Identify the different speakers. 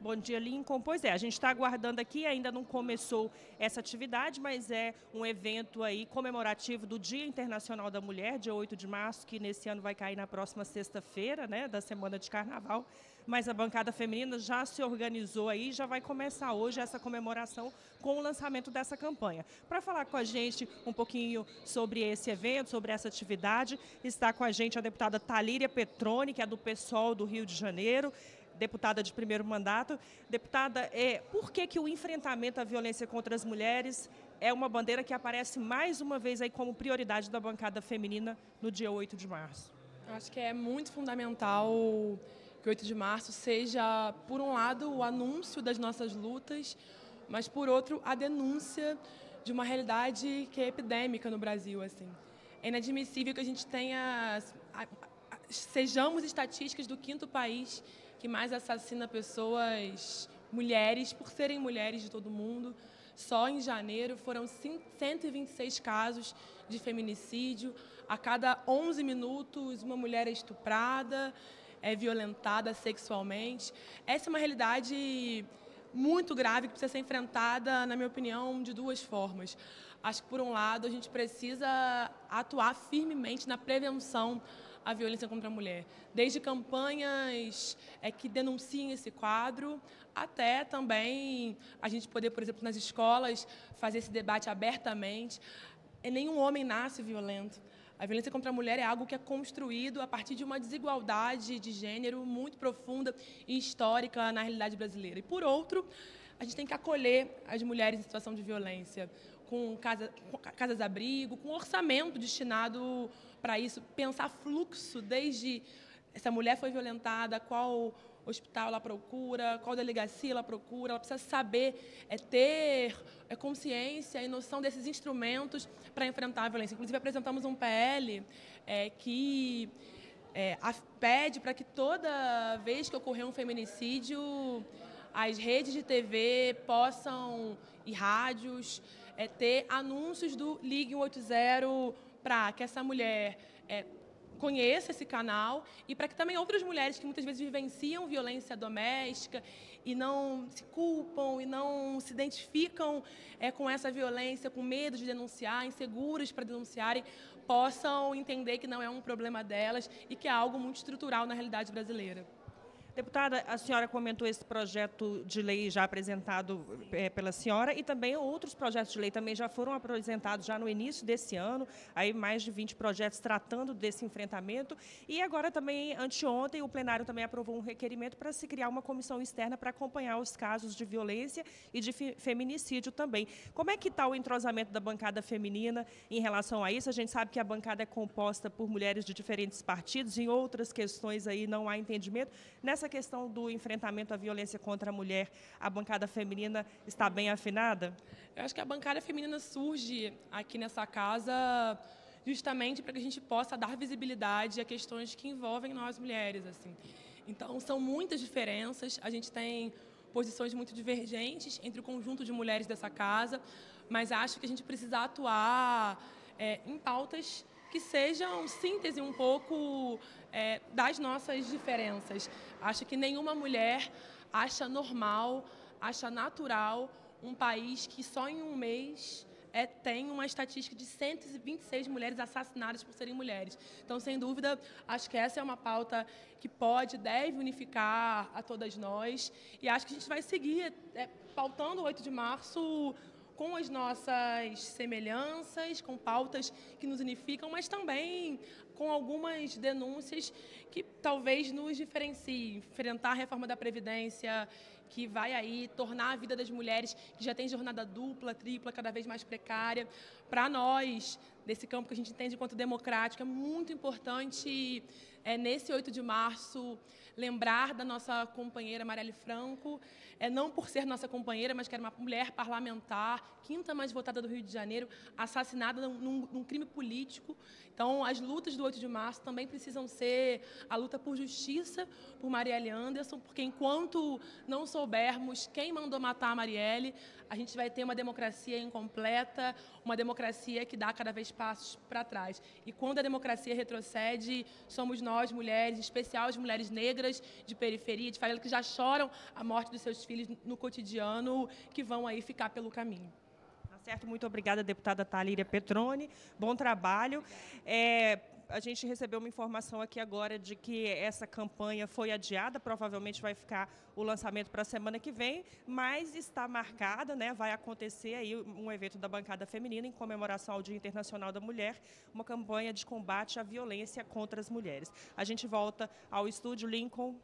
Speaker 1: Bom dia, Lincoln. Pois é, a gente está aguardando aqui, ainda não começou essa atividade, mas é um evento aí comemorativo do Dia Internacional da Mulher, dia 8 de março, que nesse ano vai cair na próxima sexta-feira, né, da semana de carnaval. Mas a bancada feminina já se organizou aí, já vai começar hoje essa comemoração com o lançamento dessa campanha. Para falar com a gente um pouquinho sobre esse evento, sobre essa atividade, está com a gente a deputada Talíria Petroni, que é do PSOL do Rio de Janeiro deputada de primeiro mandato. Deputada, é, por que, que o enfrentamento à violência contra as mulheres é uma bandeira que aparece mais uma vez aí como prioridade da bancada feminina no dia 8 de março?
Speaker 2: Acho que é muito fundamental que o 8 de março seja, por um lado, o anúncio das nossas lutas, mas, por outro, a denúncia de uma realidade que é epidêmica no Brasil. Assim. É inadmissível que a gente tenha... Sejamos estatísticas do quinto país que mais assassina pessoas, mulheres, por serem mulheres de todo mundo. Só em janeiro foram 126 casos de feminicídio. A cada 11 minutos, uma mulher é estuprada, é violentada sexualmente. Essa é uma realidade muito grave que precisa ser enfrentada, na minha opinião, de duas formas. Acho que, por um lado, a gente precisa atuar firmemente na prevenção à violência contra a mulher, desde campanhas é, que denunciem esse quadro, até também a gente poder, por exemplo, nas escolas, fazer esse debate abertamente. Nenhum homem nasce violento. A violência contra a mulher é algo que é construído a partir de uma desigualdade de gênero muito profunda e histórica na realidade brasileira. E, por outro, a gente tem que acolher as mulheres em situação de violência, com, casa, com casas-abrigo, com orçamento destinado para isso, pensar fluxo desde essa mulher foi violentada, qual hospital ela procura, qual delegacia ela procura, ela precisa saber, é ter é, consciência e noção desses instrumentos para enfrentar a violência. Inclusive, apresentamos um PL é, que é, a, pede para que toda vez que ocorrer um feminicídio, as redes de TV possam, e rádios, é, ter anúncios do Ligue 180 para que essa mulher é, conheça esse canal e para que também outras mulheres que muitas vezes vivenciam violência doméstica e não se culpam e não se identificam é, com essa violência, com medo de denunciar, inseguras para denunciarem, possam entender que não é um problema delas e que é algo muito estrutural na realidade brasileira.
Speaker 1: Deputada, a senhora comentou esse projeto de lei já apresentado é, pela senhora e também outros projetos de lei também já foram apresentados já no início desse ano, aí mais de 20 projetos tratando desse enfrentamento e agora também, anteontem, o plenário também aprovou um requerimento para se criar uma comissão externa para acompanhar os casos de violência e de feminicídio também. Como é que está o entrosamento da bancada feminina em relação a isso? A gente sabe que a bancada é composta por mulheres de diferentes partidos, em outras questões aí não há entendimento. Nessa essa questão do enfrentamento à violência contra a mulher, a bancada feminina está bem afinada?
Speaker 2: Eu acho que a bancada feminina surge aqui nessa casa justamente para que a gente possa dar visibilidade a questões que envolvem nós mulheres. assim. Então, são muitas diferenças, a gente tem posições muito divergentes entre o conjunto de mulheres dessa casa, mas acho que a gente precisa atuar é, em pautas que sejam síntese um pouco é, das nossas diferenças. Acho que nenhuma mulher acha normal, acha natural um país que só em um mês é, tem uma estatística de 126 mulheres assassinadas por serem mulheres. Então, sem dúvida, acho que essa é uma pauta que pode, deve unificar a todas nós. E acho que a gente vai seguir é, pautando o 8 de março com as nossas semelhanças, com pautas que nos unificam, mas também com algumas denúncias que talvez nos diferenciem. Enfrentar a reforma da Previdência, que vai aí tornar a vida das mulheres que já têm jornada dupla, tripla, cada vez mais precária. Para nós, desse campo que a gente entende enquanto democrático, é muito importante, é, nesse 8 de março, lembrar da nossa companheira Marielle Franco, é, não por ser nossa companheira, mas que era uma mulher parlamentar, quinta mais votada do Rio de Janeiro, assassinada num, num crime político. Então, as lutas do 8 de março também precisam ser a luta por justiça por Marielle Anderson, porque enquanto não soubermos quem mandou matar a Marielle, a gente vai ter uma democracia incompleta, uma democracia que dá cada vez passos para trás. E quando a democracia retrocede, somos nós, mulheres, em especial as mulheres negras, de periferia, de favela, que já choram a morte dos seus filhos no cotidiano, que vão aí ficar pelo caminho.
Speaker 1: Tá certo, muito obrigada, deputada Talíria Petroni. Bom trabalho. É, a gente recebeu uma informação aqui agora de que essa campanha foi adiada, provavelmente vai ficar o lançamento para a semana que vem, mas está marcada, né, vai acontecer aí um evento da bancada feminina em comemoração ao Dia Internacional da Mulher, uma campanha de combate à violência contra as mulheres. A gente volta ao estúdio Lincoln